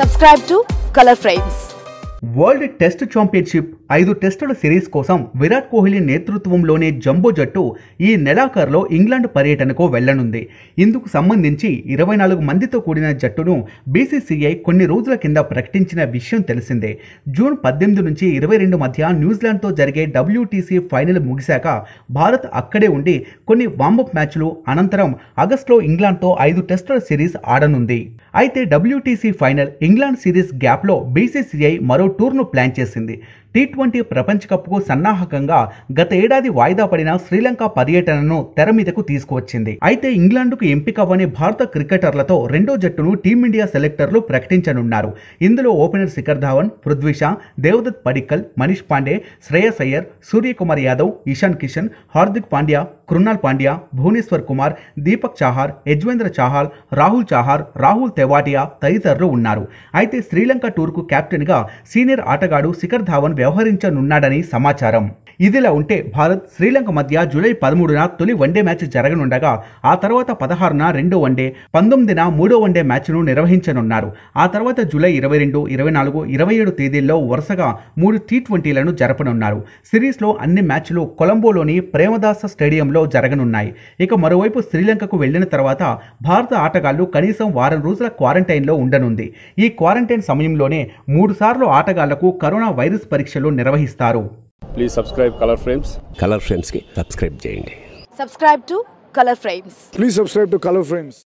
Subscribe to Color Frames. World Test Championship ఐదు టెస్టుల series కోసం విరాట్ కోహ్లీ నేతృత్వంలోని జంబో జట్టు ఈ నెలాఖరులో ఇంగ్లాండ్ పర్యటనకు వెళ్ళనుంది ఇందుకు సంబంధించి ఇరవై నాలుగు మందితో కూడిన జట్టును బీసీసీఐ కొన్ని రోజుల కింద ప్రకటించిన విషయం తెలిసిందే. జూన్ పద్దెనిమిది నుంచి ఇరవై రెండు మధ్య న్యూజిలాండ్తో జరిగే డబ్ల్యూటీసీ ఫైనల్ ముగిశాక భారత్ అక్కడే ఉండి కొన్ని వార్మప్ మ్యాచ్లు అనంతరం ఆగస్టులో ఇంగ్లాండ్తో ఐదు టెస్టుల సిరీస్ ఆడనుంది. అయితే డబ్ల్యూటీసీ ఫైనల్ ఇంగ్లాండ్ సిరీస్ గ్యాప్లో బీసీసీఐ మరో టూర్ను ప్లాన్ చేసింది. టీ ట్వంటీ ప్రపంచ కప్కు సన్నాహకంగా గత ఏడాది వాయిదా పడిన శ్రీలంక పర్యటనను తెర మీదకు తీసుకువచ్చింది. అయితే ఇంగ్లాండ్కు ఎంపిక అవ్వని భారత క్రికెటర్లతో రెండో జట్టును టీమిండియా సెలెక్టర్లు ప్రకటించనున్నారు. ఇందులో ఓపెనర్ శిఖర్ ధావన్ పృథ్వీ షా దేవదత్ పడిక్కల్ మనీష్ పాండే శ్రేయస్ అయ్యర్ సూర్యకుమార్ యాదవ్ ఇషాన్ కిషన్ హార్దిక్ పాండ్యా కృణాల్ పాండ్యా భువనేశ్వర్ కుమార్ దీపక్ చాహార్ యజ్వేంద్ర చాహల్ రాహుల్ చాహార్ రాహుల్ తెవాటియా తదితరులు ఉన్నారు. అయితే శ్రీలంక టూర్కు కెప్టెన్గా సీనియర్ ఆటగాడు శిఖర్ ధావన్ వ్యవహరించనున్నాడని సమాచారం. ఇదిలా ఉంటే భారత్ శ్రీలంక మధ్య జూలై పదమూడున తొలి వన్డే మ్యాచ్ జరగనుండగా ఆ తర్వాత పదహారున రెండో వన్డే పంతొమ్మిదిన మూడో వన్డే మ్యాచ్ను నిర్వహించనున్నారు. ఆ తర్వాత జూలై ఇరవై రెండు ఇరవై నాలుగు ఇరవై ఏడు తేదీల్లో వరుసగా మూడు టీ ట్వంటీలను జరపనున్నారు. సిరీస్లో అన్ని మ్యాచ్లు కొలంబోలోని ప్రేమదాస స్టేడియంలో జరగనున్నాయి. ఇక మరోవైపు శ్రీలంకకు వెళ్ళిన తర్వాత భారత ఆటగాళ్ళు కనీసం వారం రోజుల క్వారంటైన్లో ఉండనుంది. ఈ క్వారంటైన్ సమయంలోనే మూడు సార్లు ఆటగాళ్ళకు కరోనా వైరస్ పరీక్షలు నిర్వహిస్తారు. Please subscribe colour frames colour ఫ్రేమ్స్కి subscribe చేయండి. Subscribe to colour frames please subscribe to colour frames